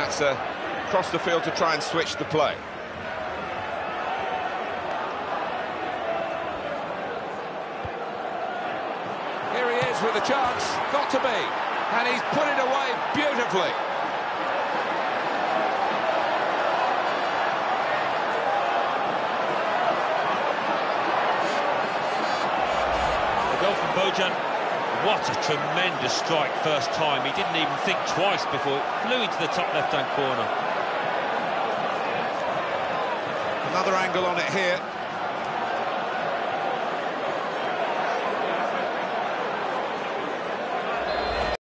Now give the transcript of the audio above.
that's uh, across the field to try and switch the play. Here he is with a chance, got to be, and he's put it away beautifully. The goal from Bojan. What a tremendous strike first time. He didn't even think twice before it flew into the top left-hand corner. Another angle on it here.